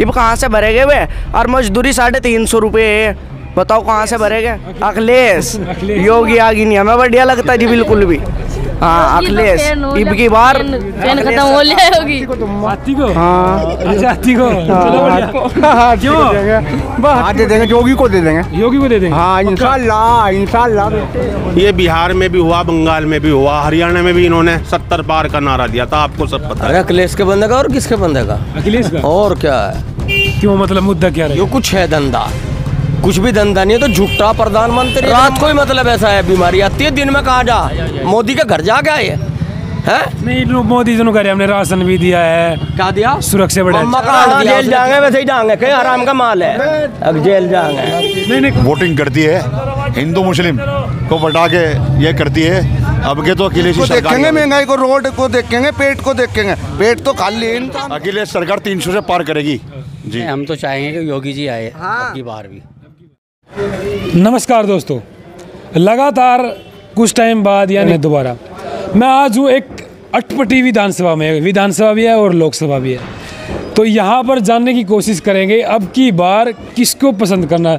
अब कहाँ से भरेगे वे? और मजदूरी साढ़े तीन सौ रुपये है। बताओ कहाँ से भरेगे अखिलेश। योगी आगे नहीं हमें बढ़िया लगता है जी बिल्कुल भी। हाँ अखिलेश इब की बार। पेन खत्म हो लिया होगी हाथी को हाँ अच्छा हाथी को। चलो बढ़िया। हाँ, क्यों? दे देंगे। हाँ दे देंगे योगी को दे देंगे। योगी को दे देंगे। हाँ इंशाल्लाह इंशाल्लाह। ये बिहार में भी हुआ बंगाल में भी हुआ हरियाणा में भी इन्होंने सत्तर पार का नारा दिया था आपको सब पता है। अखिलेश के बंदे का और किसके बंदे का? अखिलेश का? और क्या है? क्यों मतलब मुद्दा क्या यो रहा कुछ है धंधा। कुछ भी धंधा नहीं है तो झूठा प्रधानमंत्री रात को ही मतलब ऐसा है बीमारी आती है दिन में कहा जा? मोदी के घर जा गया ये? है? नहीं मोदी जी रहे हमने राशन भी दिया है। क्या दिया? सुरक्षा बढ़ा मकान जेल जाएँगे वैसे ही जाएँगे कहीं आराम का माल है। अब जेल जाएँगे। नहीं नहीं। वोटिंग करती है हिंदू मुस्लिम को बटा के ये करती है। अब के तो अखिलेश ही देखेंगे महँगाई को रोड को देखेंगे पेट को देखेंगे। पेट तो खाली है। अखिलेश सरकार तीन सौ से पार करेगी। जी। हम तो चाहेंगे कि योगी जी आए अब की बार भी। नमस्कार दोस्तों। लगातार कुछ टाइम बाद यानी दोबारा मैं आज हूँ एक अटपटी विधानसभा में। विधानसभा भी है और लोकसभा भी है। तो यहाँ पर जानने की कोशिश करेंगे अब की बार किसको पसंद करना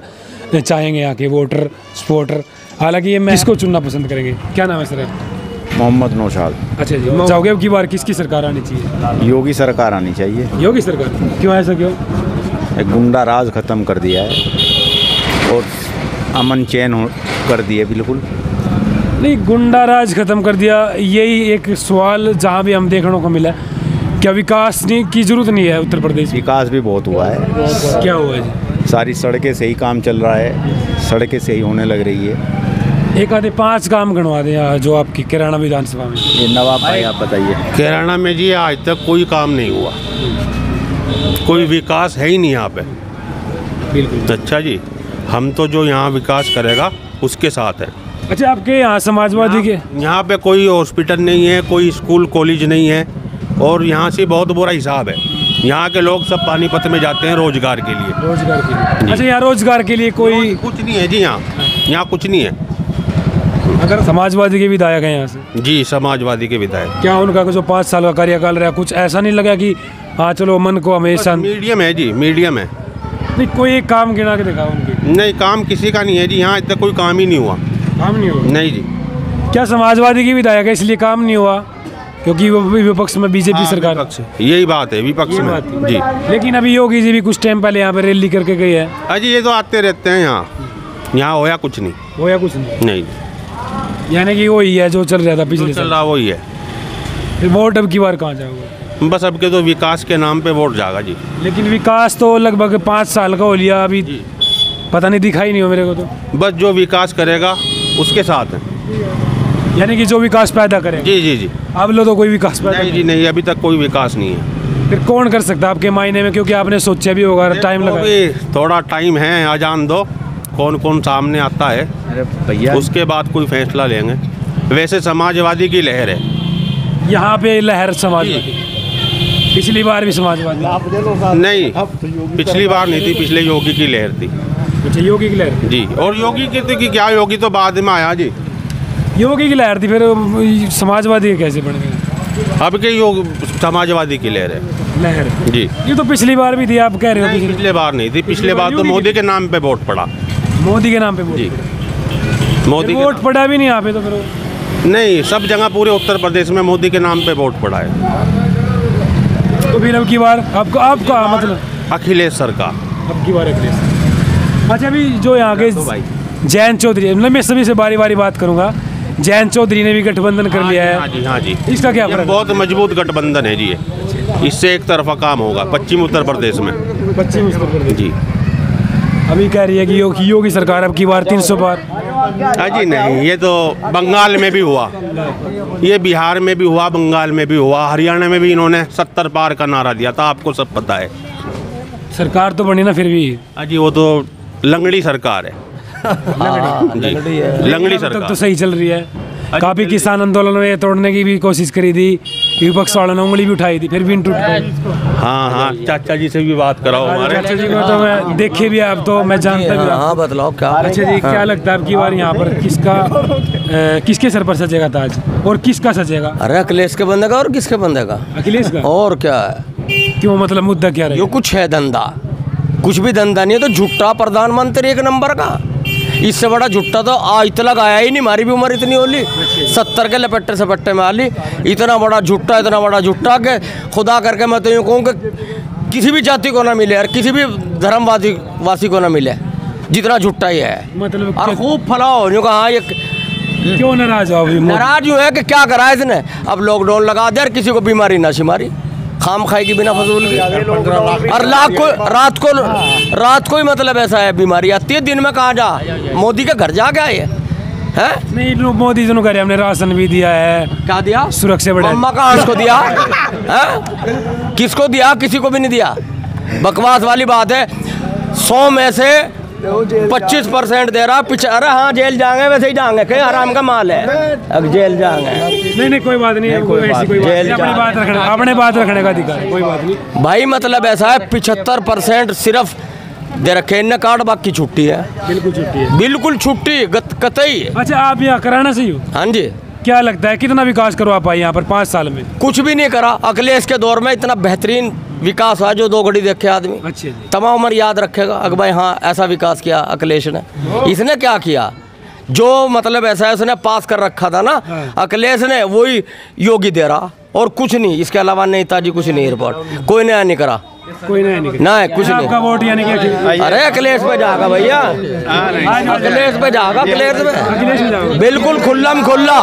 चाहेंगे यहाँ के वोटर स्पोर्टर? हालाँकि ये मैं किसको चुनना पसंद करेंगे? क्या नाम है सर? मोहम्मद नौशाद। अच्छा जी चाहोगे अब की बार किसकी सरकार आनी चाहिए? योगी सरकार आनी चाहिए। योगी सरकार? क्यों ऐसा क्यों? एक गुंडा राज खत्म कर दिया है। और अमन चैन हो कर दिए बिल्कुल। नहीं गुंडा राज खत्म कर दिया। यही एक सवाल जहाँ भी हम देखने को मिला। क्या विकास नहीं की ज़रूरत नहीं है उत्तर प्रदेश विकास भी बहुत हुआ है। क्या हुआ है? जी सारी सड़कें से ही काम चल रहा है। सड़कें सही होने लग रही है। एक आधे पाँच काम गणवा दें यहाँ जो आपकी किराना विधानसभा में। ये नवाब भाई आप बताइए। किराना में जी आज तक कोई काम नहीं हुआ। कोई विकास है ही नहीं यहाँ पे। बिल्कुल। अच्छा जी। हम तो जो यहाँ विकास करेगा उसके साथ है। अच्छा आपके यहाँ समाजवादी के? यहाँ पे कोई हॉस्पिटल नहीं है कोई स्कूल कॉलेज नहीं है और यहाँ से बहुत बुरा हिसाब है। यहाँ के लोग सब पानीपत में जाते हैं रोज़गार के लिए। रोज़गार के लिए। अच्छा यहाँ रोज़गार के लिए कोई कुछ नहीं है जी यहाँ। यहाँ कुछ नहीं है। अगर समाजवादी के विधायक हैं यहाँ से? जी समाजवादी के विधायक। क्या उनका जो पाँच साल का कार्यकाल रहा? कुछ ऐसा नहीं लगा कि हाँ चलो मन को हमेशा मीडियम है जी मीडियम है। नहीं कोई एक काम गिना के दिखाओ उनके। नहीं काम किसी का नहीं है जी। यहाँ इतना कोई काम ही नहीं हुआ। काम नहीं हुआ? नहीं जी। क्या समाजवादी की विधायक है इसलिए काम नहीं हुआ? क्योंकि वो विपक्ष में बीजेपी हाँ, सरकार विपक्ष यही बात है विपक्ष में। जी। लेकिन अभी योगी जी भी कुछ टाइम पहले यहाँ पे रैली करके गए हैं। अजी ये तो आते रहते हैं यहाँ। यहाँ होया कुछ नहीं। होया कुछ नहीं। नहीं। यानी कि वही है जो चल रहा था पिछले चल रहा वही है। फिर वोट अब की बार कहाँ जाओगे? बस अब के तो विकास के नाम पे वोट जाएगा जी। लेकिन विकास तो लगभग पाँच साल का हो लिया अभी पता नहीं दिखाई नहीं हो मेरे को तो। बस जो विकास करेगा उसके साथ है। यानी कि जो विकास पैदा करे। जी जी जी। अब लो तो कोई विकास पैदा नहीं जी नहीं अभी तक कोई विकास नहीं है। फिर कौन कर सकता है आपके मायने में? क्योंकि आपने सोचा भी होगा टाइम लगा। अभी थोड़ा टाइम है अजान दो। कौन कौन सामने आता है अरे भैया। उसके बाद कोई फैसला लेंगे। वैसे समाजवादी की लहर है। यहाँ पे लहर समाजवादी। पिछली बार भी समाजवादी। नहीं पिछली बार नहीं थी पिछले योगी की लहर थी। अच्छा योगी की लहर जी और योगी की थी कि क्या योगी तो बाद में आया जी योगी की लहर थी फिर समाजवादी कैसे बन गए अब के योग समाजवादी की लहर है लहर जी ये तो पिछली बार भी थी आप कह रहे हो पिछले बार नहीं थी पिछले बार तो मोदी के नाम पे वोट पड़ा मोदी के नाम पे जी मोदी वोट पड़ा भी नहीं यहाँ पे तो फिर नहीं सब जगह पूरे उत्तर प्रदेश में मोदी के नाम पे वोट पड़ा है तो फिर अब की बार आपको आपका मतलब अखिलेश सर का अब की बार अखिलेश अच्छा अभी जो यहाँ के जैन चौधरी मतलब मैं सभी से बारी बारी बात करूँगा। जयंत चौधरी ने भी गठबंधन कर लिया हाँ। है जी हाँ जी। इसका क्या फ़र्क? बहुत मज़बूत गठबंधन है जी ये। इससे एक तरफा काम होगा पश्चिम उत्तर प्रदेश में। पश्चिम उत्तर प्रदेश। जी। अभी कह रही है कि योगी योगी सरकार अब की बार तीन सौ बार। हाँ जी नहीं ये तो बंगाल में भी हुआ। ये बिहार में भी हुआ बंगाल में भी हुआ हरियाणा में भी इन्होंने सत्तर पार का नारा दिया था आपको सब पता है। सरकार तो बनी ना फिर भी। हाँ जी वो तो लंगड़ी सरकार है। जी। लंगड़ी तब तो सरकार। सही चल रही है। काफ़ी किसान आंदोलन में तोड़ने की भी कोशिश करी थी। विपक्ष वालों ने उंगली भी उठाई थी फिर भी टूट हाँ हाँ चाचा जी से भी बात कराओ हमारे। चाचा जी को तो मैं देखे भी आप तो मैं जानता भी हाँ बतलाओ क्या अच्छा जी क्या लगता है आपकी बार यहाँ पर? किसका किसके सर पर सजेगा ताज और किसका सजेगा? अरे अखिलेश के बंदे का और किसके बंदे का? अखिलेश का? और क्या है? क्यों मतलब मुद्दा क्या यो रहेगा कुछ है धंधा। कुछ भी धंधा नहीं है तो झुट्टा प्रधानमंत्री एक नंबर का। इससे बड़ा झुट्टा तो आज तक आया ही नहीं हमारी भी उम्र इतनी होली। सत्तर के लपट्टे सपट्टे में आली इतना बड़ा झुट्टा इतना बड़ा झुट्टा के खुदा करके मैं तो यूँ कहूँ कि किसी भी जाति को ना मिले और किसी भी धर्मवादी वासी को ना मिले। जितना झुट्टा ही है। मतलब और खूब फलाओ यूँ कहा ये क्यों नाराज़ हो नाराज़ यूँ है कि क्या करा इसने? अब लॉकडाउन लगा दे और किसी को बीमारी ना शिमारी खाम खाई की बिना फजूल की। और रात को रात को रात को ही मतलब ऐसा है बीमारी। आती है दिन में कहाँ जा? मोदी के घर जा गया ये? है? नहीं मोदी जी रहे हमने राशन भी दिया है। क्या दिया? सुरक्षा बढ़ा अम्मा का को दिया? है? किसको दिया? किसी को भी नहीं दिया। बकवास वाली बात है। सौ में से पच्चीस परसेंट दे रहा पीछे अरे हाँ जेल जाएँगे वैसे ही जाएँगे कहीं आराम का माल है। अब जेल जाएँगे। नहीं नहीं कोई बात नहीं है कोई ऐसी कोई जेल नहीं अपनी बात रखने अपने बात रखने का अधिकार कोई बात नहीं। भाई मतलब ऐसा है पिछहत्तर परसेंट सिर्फ़ दे रखे इनने कार्ड बाकी छुट्टी है। बिल्कुल छुट्टी है। बिल्कुल छुट्टी कतई अच्छा आप यहाँ कराना सही हो? हाँ जी। क्या लगता है कितना विकास करवा पाए यहाँ पर पाँच साल में? कुछ भी नहीं करा अखिलेश के दौर में इतना बेहतरीन विकास हुआ जो दो घड़ी देखे आदमी। अच्छा तमाम उम्र याद रखेगा अगर भाई हाँ ऐसा विकास किया अखिलेश ने। इसने क्या किया? जो मतलब ऐसा है उसने पास कर रखा था ना। अखिलेश ने वही योगी दे रहा और कुछ नहीं इसके अलावा नेताजी कुछ नहीं रिपोर्ट कोई नया नहीं करा। कोई नहीं निकल ना है कुछ आपका नहीं। वोट यानी कि अरे अखिलेश पे जाएगा भैया। अखिलेश पे जाएगा अखिलेश पे अखिलेश में जाओगे बिल्कुल खुल्लम खुल्ला।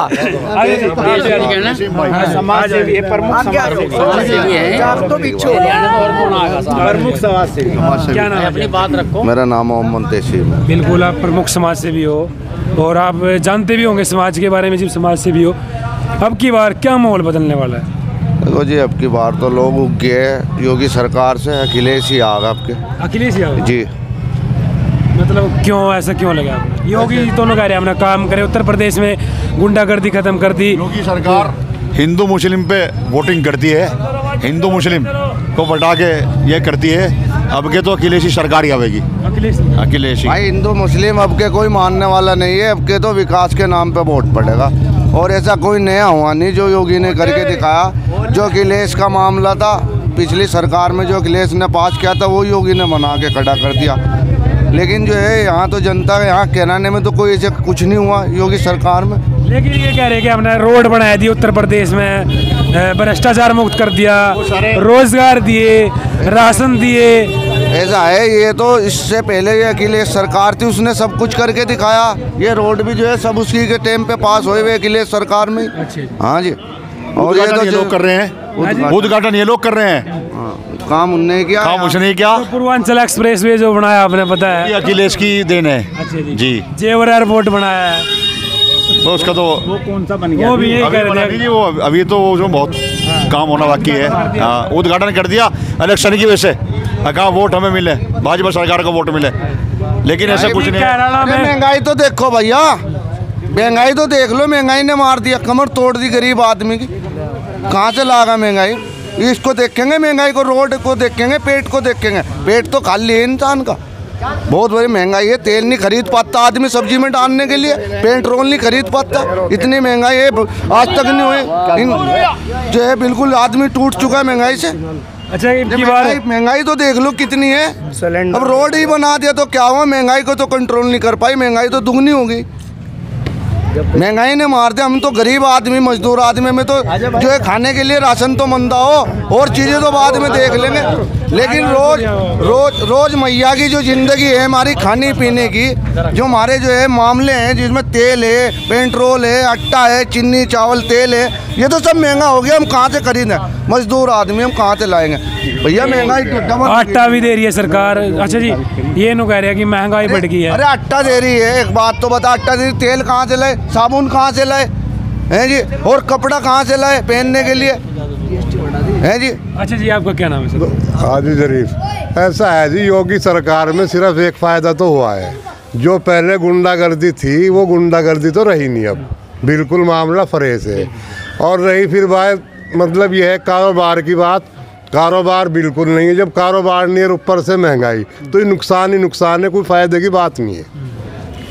आप तो पीछे क्या नाम अपनी बात रखो। मेरा नाम मोहम्मद है। बिल्कुल आप प्रमुख समाज से भी हो। और आप जानते भी होंगे समाज के बारे में जब समाज से भी हो। अब की बार क्या माहौल बदलने वाला है? देखो जी अब की बार तो लोग उग गए योगी सरकार से अखिलेश ही आ गए आपके। अखिलेश यादव जी। मतलब क्यों ऐसा क्यों लगा? आपको? योगी जी दोनों कह रहे हैं हमने काम करे। उत्तर प्रदेश में गुंडागर्दी खत्म कर दी। योगी सरकार हिंदू मुस्लिम पे वोटिंग करती है। हिंदू मुस्लिम को बटा के ये करती है। अब के तो अखिलेश ही सरकार ही आवेगी। अखिलेश अखिलेश भाई हिंदू मुस्लिम अब के कोई मानने वाला नहीं है। अब के तो विकास के नाम पे वोट पड़ेगा। और ऐसा कोई नया हुआ नहीं जो योगी ने करके दिखाया। जो अखिलेश का मामला था पिछली सरकार में जो अखिलेश ने पास किया था वो योगी ने बना के खड़ा कर दिया। लेकिन जो है यहाँ तो जनता यहाँ कहराने में तो कोई ऐसे कुछ नहीं हुआ योगी सरकार में। लेकिन ये कह रहे कि हमने रोड बनाया दी उत्तर प्रदेश में भ्रष्टाचार मुक्त कर दिया रोज़गार दिए राशन दिए ऐसा है ये तो इससे पहले ये अखिलेश सरकार थी उसने सब कुछ करके दिखाया। ये रोड भी जो है सब उसी के टाइम पे पास हुए हुए अखिलेश सरकार में। ही। अच्छा। जी। हाँ जी। और ये तो ये लोग कर रहे हैं। उद्घाटन ये लोग कर रहे हैं। हाँ, काम उनने किया। काम उसने क्या। पूर्वांचल एक्सप्रेस वे जो बनाया आपने पता है। अखिलेश की देन है। अच्छा जी। जी। जेवर एयरपोर्ट बनाया है। तो उसका तो वो भी यही अभी कह बना रहे थे दीजिए वो अभी तो वो जो बहुत काम होना बाकी है। हाँ, उद्घाटन कर दिया। इलेक्शन की वजह से। हाँ, कहा वोट हमें मिले। भाजपा सरकार को वोट मिले। लेकिन ऐसा कुछ नहीं। है महँगाई तो देखो भैया। महँगाई तो देख लो महँगाई ने मार दिया। कमर तोड़ दी गरीब आदमी की। कहाँ से लागा महँगाई? इसको देखेंगे महँगाई को रोड को देखेंगे पेट को देखेंगे। पेट तो खाली है इंसान का। बहुत बड़ी महँगाई है तेल नहीं खरीद पाता आदमी सब्ज़ी में डालने के लिए पेट्रोल नहीं खरीद पाता इतनी महँगाई है आज तक नहीं हुई इन- जो है बिल्कुल आदमी टूट चुका है महँगाई से। अच्छा महँगाई महँगाई तो देख लो कितनी है। अब रोड ही बना दिया तो क्या हुआ? महँगाई को तो कंट्रोल नहीं कर पाई महँगाई तो दुगनी होगी महँगाई ने मार दिया। हम तो गरीब आदमी मजदूर आदमी में तो जो है खाने के लिए राशन तो मंदा हो और चीज़ें तो बाद में देख लेंगे। लेकिन रोज रोज रोज मैया की जो ज़िंदगी है हमारी खाने पीने की जो हमारे जो है मामले हैं जिसमें तेल है पेट्रोल है आटा है चीनी चावल तेल है ये तो सब महँगा हो गया हम कहाँ से खरीदें? मजदूर आदमी हम कहाँ से लाएँगे? भैया महँगाई तो आटा भी दे रही है सरकार। अच्छा जी ये नो कह रहे हैं कि महँगाई बढ़ गई है। अरे आटा दे रही है एक बात तो बता आटा दे रही तेल कहाँ से लाए साबुन कहाँ से लाए? हैं जी? और कपड़ा कहाँ से लाए पहनने के लिए? हैं जी? अच्छा जी आपका क्या नाम है सर? हाजी जरीफ। ऐसा है जी योगी सरकार में सिर्फ़ एक फ़ायदा तो हुआ है। जो पहले गुंडागर्दी थी वो गुंडागर्दी तो रही नहीं अब। बिल्कुल मामला फ्रेश है। और रही फिर बात मतलब यह है कारोबार की बात। कारोबार बिल्कुल नहीं है। जब कारोबार नहीं है और ऊपर से महँगाई तो ये नुकसान ही नुकसान है कोई फ़ायदे की बात नहीं है।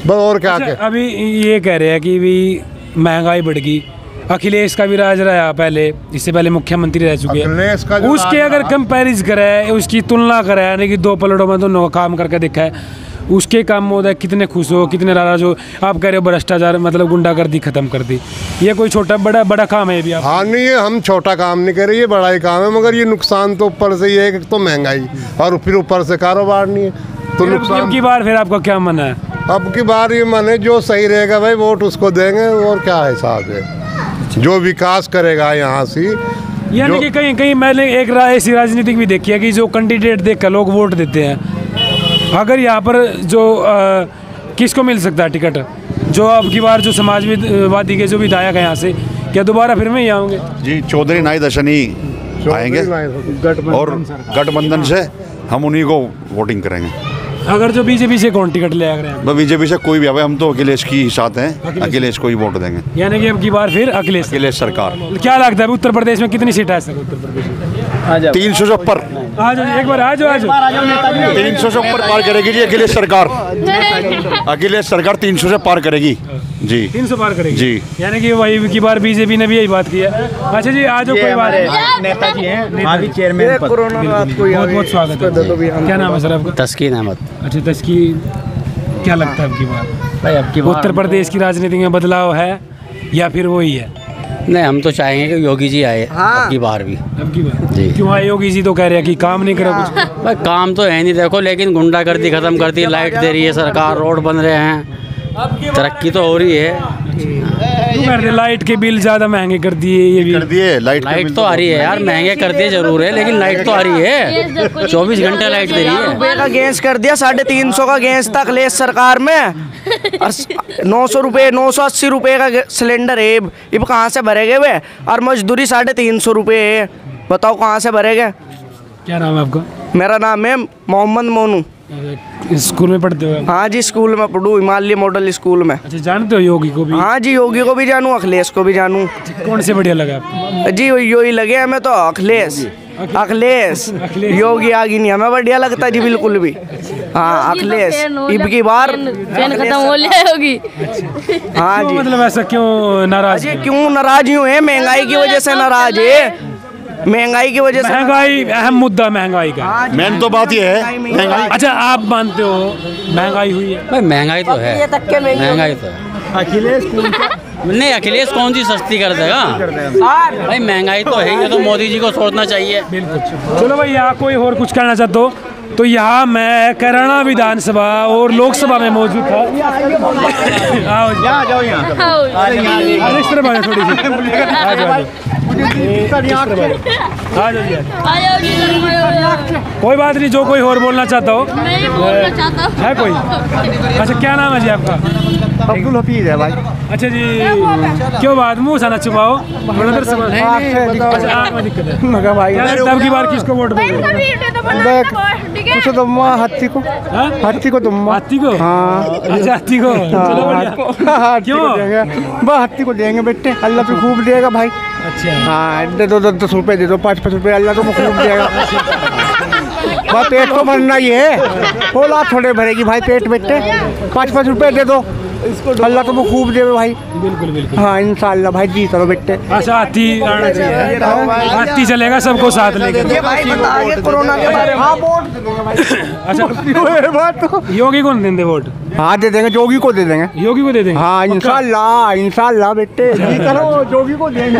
बस और क्या अच्छा, कह? अभी ये कह रहे हैं कि भी महँगाई बढ़ गई। अखिलेश का भी राज रहा पहले। इससे पहले मुख्यमंत्री रह चुके हैं। उसके अगर कंपेरिज करे उसकी तुलना करे यानी कि दो पलटों में दोनों का काम करके देखा है। उसके काम में होता है कितने खुश हो कितने नाराज़ हो। आप कह रहे हो भ्रष्टाचार मतलब गुंडागर्दी खत्म कर दी। ये कोई छोटा बड़ा बड़ा काम है भी आप? हाँ नहीं ये हम छोटा काम नहीं कर रहे ये बड़ा ही काम है मगर ये नुकसान तो ऊपर से ये है कि तो महँगाई और फिर ऊपर से कारोबार नहीं है। तो अब नुकसान की बार फिर आपका क्या मन है? अब की बार ये माने जो सही रहेगा भाई वोट उसको देंगे और क्या हिसाब है? जो विकास करेगा यहाँ से यानी कि कहीं कहीं मैंने एक रा, ऐसी राजनीतिक भी देखी है कि जो कैंडिडेट देख कर लोग वोट देते हैं अगर यहाँ पर जो अ, किसको मिल सकता है टिकट? जो अब की बार जो समाजवादी के जो विधायक हैं यहाँ से क्या दोबारा फिर में ही आएँगे जी चौधरी नाई दर्शन ही आएँगे और गठबंधन से हम उन्हीं को वोटिंग करेंगे। अगर जो बीजेपी से कौन टिकट ले आ रहे हैं? बीजेपी से कोई भी आवे हम तो अखिलेश की साथ हैं। अखिलेश। को ही वोट देंगे। यानी कि अब की बार फिर अखिलेश। अखिलेश सरकार। क्या लगता है उत्तर प्रदेश में कितनी सीट है सर? उत्तर प्रदेश तीन सौ से आज आ एक बार आज आज तीन सौ से ऊपर पार करेगी जी अखिलेश सरकार। अखिलेश सरकार तीन सौ से पार करेगी। जी। तीन सौ पार करेगी। जी। यानी कि वही की बार बीजेपी ने भी यही बात की है। अच्छा जी आ जाओ कोई बात नहीं। नेताजी हैं भावी चेयरमैन कोरोना बहुत बहुत स्वागत है। क्या नाम है सर आपका? तस्कीन अहमद। अच्छा तस्की क्या लगता है अब की बार भाई अब की बार उत्तर प्रदेश की राजनीति में बदलाव है या फिर वही है? नहीं हम तो चाहेंगे कि योगी जी आए अब की बार भी। अब की बार जी। क्यों आए? योगी जी तो कह रहे हैं कि काम नहीं करा कुछ। भाई काम तो है नहीं देखो लेकिन गुंडागर्दी खत्म कर दी लाइट दे रही है सरकार रोड बन रहे हैं। तरक्की तो हो रही है। लाइट के बिल ज़्यादा महँगे कर दिए ये भी। कर दिए लाइट लाइट तो आ रही है यार महँगे कर दिए ज़रूर है लेकिन लाइट तो आ रही है। चौबीस घंटे लाइट दे रही है। का गैस कर दिया साढ़े तीन सौ का गैस था अखिलेश सरकार में। और नौ सौ रुपये नौ सौ अस्सी रुपये का सिलेंडर है अब अब कहाँ से भरेगे वे? और मजदूरी साढ़े तीन सौ रुपये है। बताओ कहाँ से भरेगे? क्या नाम है आपका? मेरा नाम है मोहम्मद मोनू। स्कूल में पढ़ते हो हाँ जी स्कूल में पढ़ूँ हिमालय मॉडल स्कूल में। अच्छा जानते हो योगी को भी? हाँ जी योगी को भी जानूँ अखिलेश को भी जानू। कौन से बढ़िया लगा आपको? जी यो ही लगे हमें तो अखिलेश। अखिलेश। योगी आगे नहीं हमें बढ़िया लगता जी बिल्कुल भी। हाँ अखिलेश। इब की बार। खत्म हो लिया होगी हाँ जी। मतलब ऐसा क्यों नाराज़ क्यों नाराज़ यूँ है? महँगाई की वजह से नाराज़ है। महँगाई की वजह से महँगाई अहम मुद्दा महँगाई का। मेन तो बात यह है महँगाई अच्छा आप मानते हो महँगाई हुई है? भाई महँगाई तो है। महँगाई तो है। अखिलेश नहीं अखिलेश कौन सी सस्ती कर देगा? भाई महँगाई तो है ये तो मोदी जी को सोचना चाहिए। चलो भाई यहाँ कोई और कुछ कहना चाहते हो? तो यहाँ मैं कैराना विधानसभा और लोकसभा में मौजूद था। आओ। जाओ यहाँ। थोड़ी सी। कोई बात नहीं जो कोई और बोलना चाहता हो। चाहता है। कोई? अच्छा क्या नाम है जी आपका? अब्दुल हफीज है भाई। अच्छा जी क्यों बात? मुँह से ना छुपाओ। अच्छा है। क्या है? अब की बार किसको वोट दोगे कुछ दुम्मा हत्ती को हाँ? हत्ती को हाथी को? हाँ। अच्छा हाथी को। चलो बढ़िया। क्यों? को देंगे। हत्ती को देंगे बेटे। अल्लाह तो खूब देगा भाई। अच्छा। हाँ दे दो दस रुपये दे दो पाँच पाँच रुपये अल्लाह तो खूब देगा बस पेट तो भरना ही है। वो बोला थोड़े भरेगी भाई पेट बेटे। पाँच पाँच रुपए दे दो। अल्लाह तो खूब देवे भाई। बिल्कुल बिल्कुल। हाँ इंशाल्लाह भाई जी करो बेटे। अच्छा हाथी आना चाहिए। हाथी चलेगा सबको साथ लेके। ये भाई बता ये कोरोना के बारे में। हाँ वोट दे देंगे भाई। अच्छा बात तो। योगी को नहीं देंगे वोट? हाँ दे देंगे जोगी को दे देंगे। योगी को दे देंगे? हाँ इंशाल्लाह इंशाल्लाह बेटे। जी करो जोगी को देंगे।